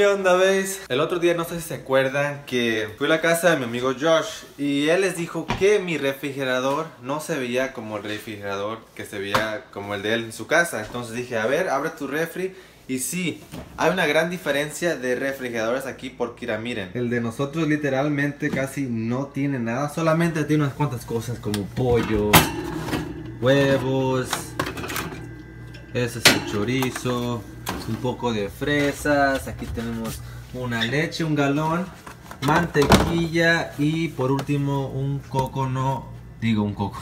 ¿Qué onda, veis? El otro día no sé si se acuerdan que fui a la casa de mi amigo Josh y él les dijo que mi refrigerador no se veía como el refrigerador que se veía como el de él en su casa. Entonces dije, a ver, abre tu refri. Y sí, hay una gran diferencia de refrigeradores aquí porque miren. El de nosotros literalmente casi no tiene nada, solamente tiene unas cuantas cosas como pollo, huevos, ese es el chorizo, un poco de fresas, aquí tenemos una leche, un galón, mantequilla y por último un coco no, digo un coco.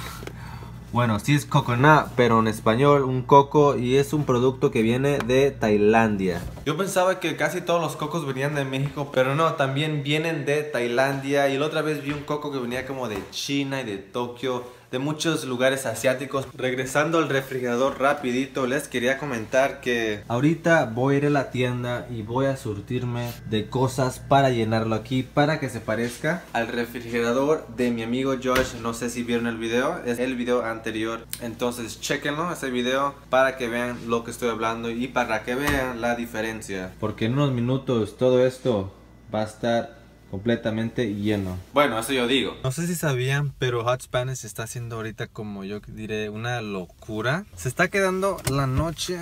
Bueno, sí es coconut, pero en español un coco y es un producto que viene de Tailandia. Yo pensaba que casi todos los cocos venían de México, pero no, también vienen de Tailandia. Y la otra vez vi un coco que venía como de China y de Tokio de muchos lugares asiáticos. Regresando al refrigerador rapidito, les quería comentar que ahorita voy a ir a la tienda y voy a surtirme de cosas para llenarlo aquí para que se parezca al refrigerador de mi amigo Josh. No sé si vieron el video, es el video anterior. Entonces chequenlo, ese video, para que vean lo que estoy hablando y para que vean la diferencia. Porque en unos minutos todo esto va a estar completamente lleno. Bueno, eso yo digo. No sé si sabían, pero Hot Spanish está haciendo ahorita como yo diré una locura. Se está quedando la noche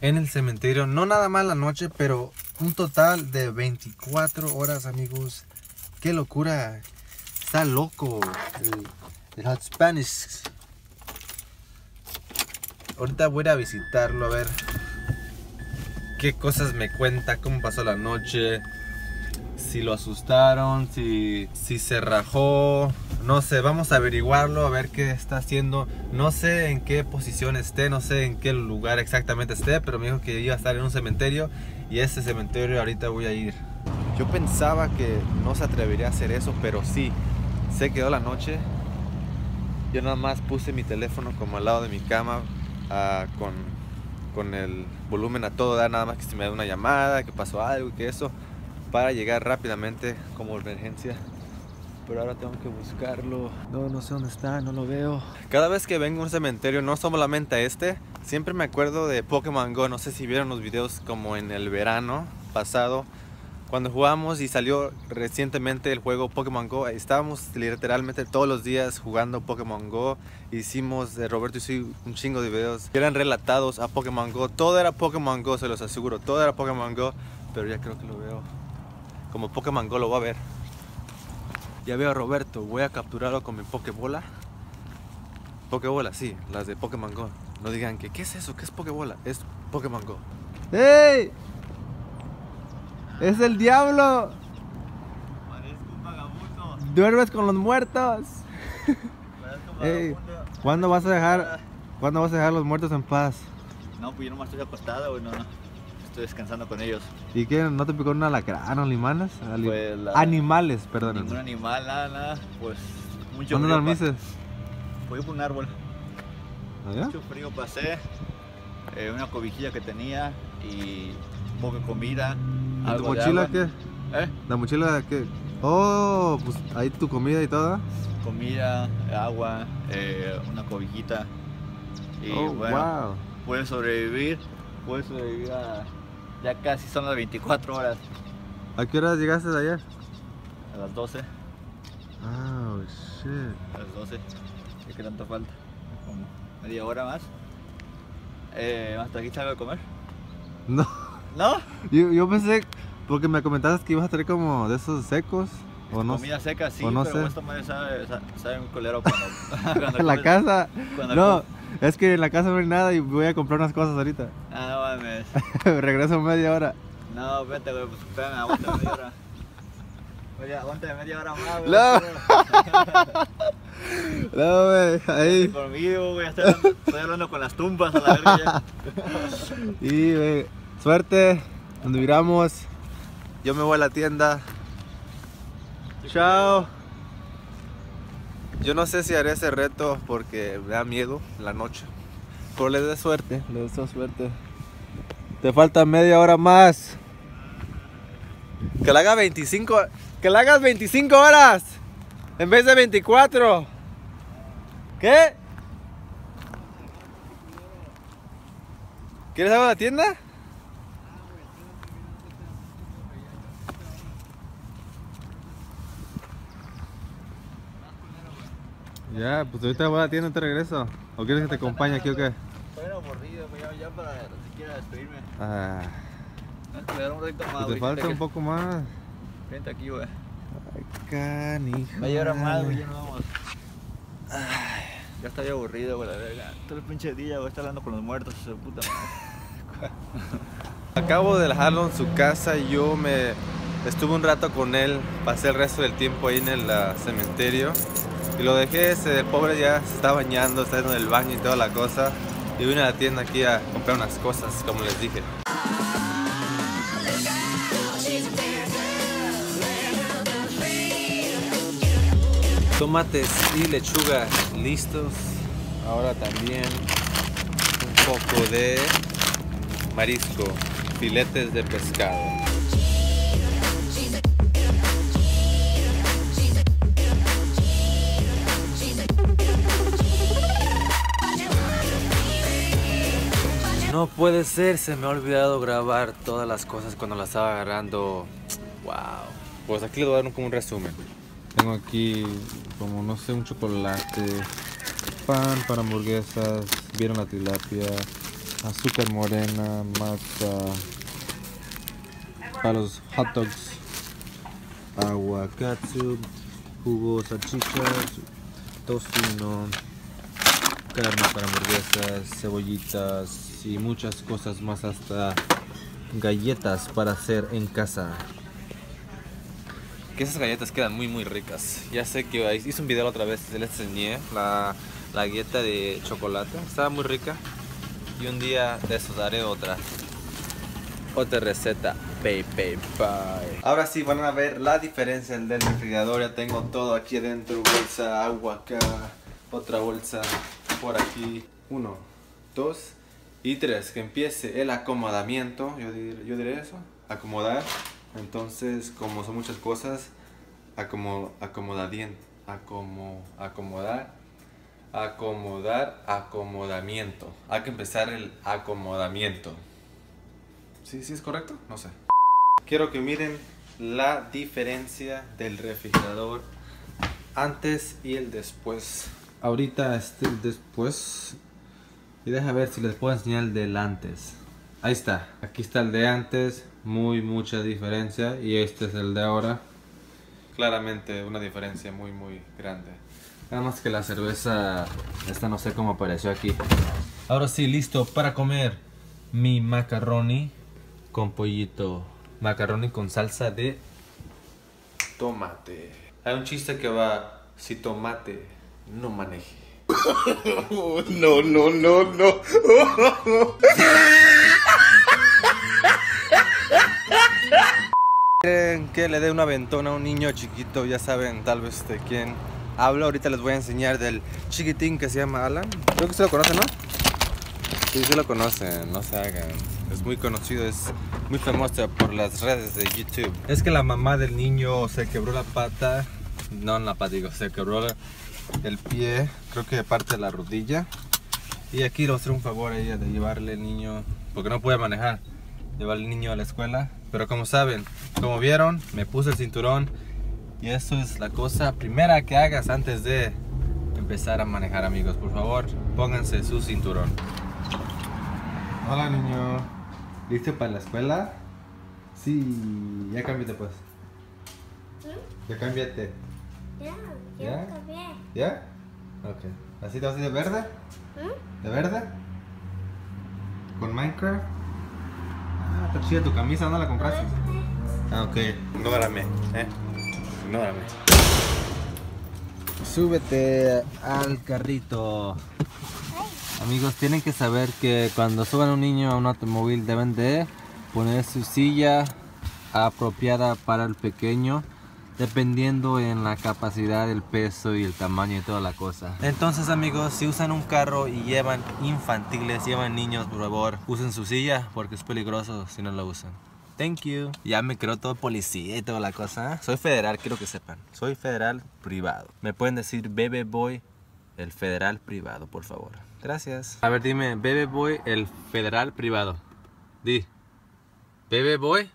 en el cementerio. No nada más la noche, pero un total de 24 horas, amigos. Qué locura. Está loco el, Hot Spanish. Ahorita voy a visitarlo a ver qué cosas me cuenta, cómo pasó la noche si lo asustaron, si, si se rajó, no sé, vamos a averiguarlo, a ver qué está haciendo. No sé en qué posición esté, no sé en qué lugar exactamente esté, pero me dijo que iba a estar en un cementerio y ese cementerio ahorita voy a ir. Yo pensaba que no se atrevería a hacer eso, pero sí, se quedó la noche. Yo nada más puse mi teléfono como al lado de mi cama ah, con, con el volumen a todo, nada más que si me da una llamada, que pasó algo, que eso para llegar rápidamente como emergencia. Pero ahora tengo que buscarlo. No, no sé dónde está, no lo veo. Cada vez que vengo a un cementerio, no solamente a este, siempre me acuerdo de Pokémon Go. No sé si vieron los videos como en el verano pasado. Cuando jugamos y salió recientemente el juego Pokémon Go, estábamos literalmente todos los días jugando Pokémon Go. Hicimos, de Roberto y un chingo de videos que eran relatados a Pokémon Go. Todo era Pokémon Go, se los aseguro. Todo era Pokémon Go, pero ya creo que lo veo como Pokémon Go lo va a ver. Ya veo a Roberto, voy a capturarlo con mi Pokébola. Pokébola, sí, las de Pokémon Go. No digan que, ¿qué es eso? ¿Qué es Pokébola? Es Pokémon Go. ¡Ey! ¡Es el diablo! Duermes con los muertos. Ey, ¿Cuándo vas a dejar, ¿cuándo vas a dejar los muertos en paz? No, pues yo nomás estoy acostado, güey, no, no estoy descansando con ellos. ¿Y qué? ¿No te picó un alacrán o limanas? Pues Animales, perdón. Ningún animal, nada, nada. Pues mucho ¿Dónde dormiste? Fui por un árbol. ¿Allá? Mucho frío pasé. Eh, una cobijilla que tenía y poca comida. ¿Y tu mochila qué? ¿Eh? ¿La mochila qué? Oh, pues ahí tu comida y todo. Comida, agua, eh, una cobijita. Y oh, bueno, wow. pude sobrevivir. Pude sobrevivir a ya casi son las 24 horas. ¿A qué horas llegaste de ayer? A las 12. Oh, shit. A las 12. ¿Y qué tanto falta? Como media hora más. Eh, ¿Hasta aquí algo de comer? No. ¿No? Yo, yo pensé, porque me comentaste que ibas a traer como de esos secos. O no, Comida seca, sí, o no pero sé. esto me sabe, sabe un colero cuando... cuando en la comes- casa. cuando No, comes- es que en la casa no hay nada y voy a comprar unas cosas ahorita. Ah, no mames. Regreso media hora. No, vete, güey, pues espérame, aguanta media hora. Oye, aguanta media hora más, güey. No. No, güey, ahí. Conmigo, güey, estoy hablando, estoy hablando con las tumbas a la verga ya. Y, güey, suerte. Donde viramos. Yo me voy a la tienda. Chao. Yo no sé si haré ese reto porque me da miedo la noche. Pero le deseo suerte, le deseo suerte. Te falta media hora más. Que la haga 25, que la hagas 25 horas en vez de 24. ¿Qué? ¿Quieres algo de la tienda? Ya, pues ahorita voy a la tienda y te regreso. ¿O quieres que te acompañe aquí o qué? Estoy aburrido, güey, ya, ya para siquiera despedirme. Ah, dar un recto más, pues te falta un poco más. Vente aquí, güey. Ay, canijo. Media hora más, güey, ya nos vamos. Ay, ya estoy aburrido, güey, la verga. Todo el pinche día, güey, está hablando con los muertos, su puta madre. Acabo de dejarlo en su casa y yo me estuve un rato con él, pasé el resto del tiempo ahí en el ah, cementerio y lo dejé, ese, pobre ya se está bañando, está en el baño y toda la cosa y vine a la tienda aquí a comprar unas cosas, como les dije. Tomates y lechuga listos. Ahora también un poco de marisco, filetes de pescado. No puede ser, se me ha olvidado grabar todas las cosas cuando las estaba agarrando. Wow. Pues aquí les voy a dar como un resumen. Tengo aquí como no sé un chocolate, pan para hamburguesas, vieron la tilapia, azúcar morena, masa, para los hot dogs, agua, catsup, jugo, salchichas, tocino, carne para hamburguesas, cebollitas y muchas cosas más hasta galletas para hacer en casa. Que esas galletas quedan muy muy ricas. Ya sé que hice un video la otra vez, les enseñé la, la galleta de chocolate. Estaba muy rica. Y un día de esos haré otra. Otra receta. Bye, bye, bye. Ahora sí van a ver la diferencia del refrigerador. Ya tengo todo aquí adentro. Bolsa, agua acá. Otra bolsa por aquí. Uno, dos y tres. Que empiece el acomodamiento. Yo, dir- yo diré eso. Acomodar. Entonces, como son muchas cosas, acomo, acomodadien- acomo, acomodar, acomodar, acomodamiento. Hay que empezar el acomodamiento. ¿Sí, sí es correcto? No sé. Quiero que miren la diferencia del refrigerador antes y el después. Ahorita este después. Y deja ver si les puedo enseñar el del antes. Ahí está. Aquí está el de antes. Muy mucha diferencia. Y este es el de ahora. Claramente una diferencia muy muy grande. Nada más que la cerveza. Esta no sé cómo apareció aquí. Ahora sí, listo para comer mi macaroni con pollito. Macaroni con salsa de tomate. Hay un chiste que va, si tomate no maneje. No, no, no, no. ¿Quieren que le dé una ventona a un niño chiquito? Ya saben tal vez de quién hablo. Ahorita les voy a enseñar del chiquitín que se llama Alan. Creo que se lo conocen, ¿no? Sí, sí lo conocen, no se hagan. Es muy conocido, es muy famoso por las redes de YouTube. Es que la mamá del niño se quebró la pata. No, en la pata, digo, se quebró la- el pie, creo que parte de la rodilla. Y aquí le voy a hacer un favor a ella de llevarle el niño, porque no puede manejar, llevar el niño a la escuela. Pero como saben, como vieron, me puse el cinturón. Y eso es la cosa primera que hagas antes de empezar a manejar, amigos. Por favor, pónganse su cinturón. Hola, niño. ¿Listo para la escuela? Sí, ya cámbiate pues. Ya cámbiate. Ya, ¿Ya? ¿Así te vas a ir de verde? ¿Mm? ¿De verde? ¿Con Minecraft? Ah, está chida tu camisa, ¿dónde la compraste? Ah, ok. Ignórame, eh. Ignórame. Súbete al carrito. Amigos, tienen que saber que cuando suban un niño a un automóvil deben de poner su silla apropiada para el pequeño dependiendo en la capacidad, el peso y el tamaño y toda la cosa. Entonces amigos, si usan un carro y llevan infantiles, llevan niños, por favor, usen su silla porque es peligroso si no lo usan. Thank you. Ya me creo todo policía y toda la cosa. Soy federal, quiero que sepan. Soy federal privado. Me pueden decir Bebe Boy, el federal privado, por favor. Gracias. A ver, dime, Bebe Boy, el federal privado. Di. Bebe Boy,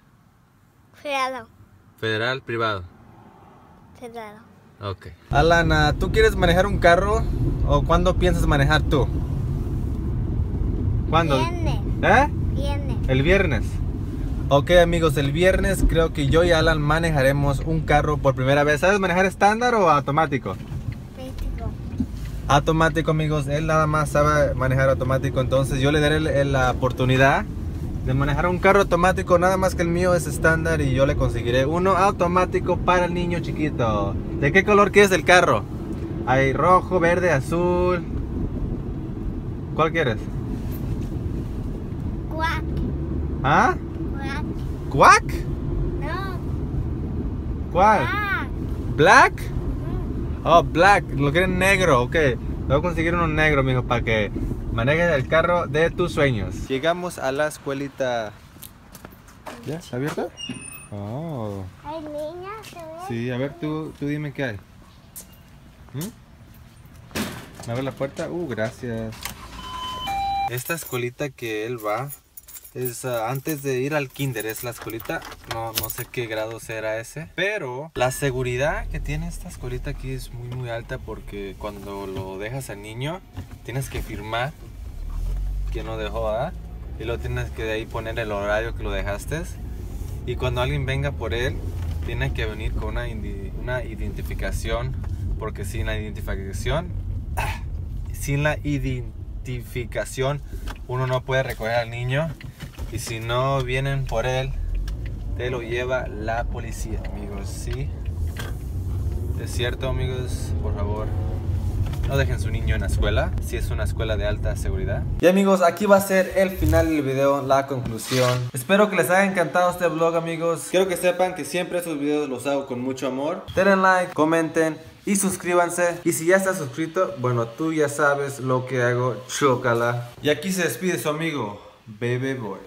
Cuidado, federal privado. Ok. Alana, ¿tú quieres manejar un carro o cuándo piensas manejar tú? ¿Cuándo? Viernes. ¿Eh? Viernes. El viernes. Ok amigos, el viernes creo que yo y Alan manejaremos un carro por primera vez. ¿Sabes manejar estándar o automático? México. Automático amigos, él nada más sabe manejar automático, entonces yo le daré el- la oportunidad de manejar un carro automático, nada más que el mío es estándar y yo le conseguiré uno automático para el niño chiquito. ¿De qué color quieres el carro? Hay rojo, verde, azul. ¿Cuál quieres? Cuac. ¿Ah? Cuac. ¿Quack? No. ¿Cuál? Cuac. ¿Black? Oh, black, lo quieren negro, ok. Voy a conseguir uno negro, mijo, para que manejes el carro de tus sueños. Llegamos a la escuelita. ¿Ya? ¿Está abierta? Oh. Hay niñas. Sí, a ver, tú, tú dime qué hay. ¿Mm? ¿Me abre la puerta? Uh, gracias. Esta escuelita que él va es ah, antes de ir al kinder, es la escuelita. No, no sé qué grado será ese. Pero la seguridad que tiene esta escuelita aquí es muy, muy alta porque cuando lo dejas al niño, tienes que firmar que no dejó, ¿ah? Y luego tienes que de ahí poner el horario que lo dejaste. Y cuando alguien venga por él, tiene que venir con una, una identificación, porque sin la identificación, sin la identificación, uno no puede recoger al niño. Y si no vienen por él, te lo lleva la policía, amigos. Sí, es cierto, amigos, por favor. No dejen su niño en la escuela, si es una escuela de alta seguridad. Y amigos, aquí va a ser el final del video, la conclusión. Espero que les haya encantado este vlog, amigos. Quiero que sepan que siempre estos videos los hago con mucho amor. Denle like, comenten y suscríbanse. Y si ya estás suscrito, bueno, tú ya sabes lo que hago, chócala. Y aquí se despide su amigo, Baby Boy.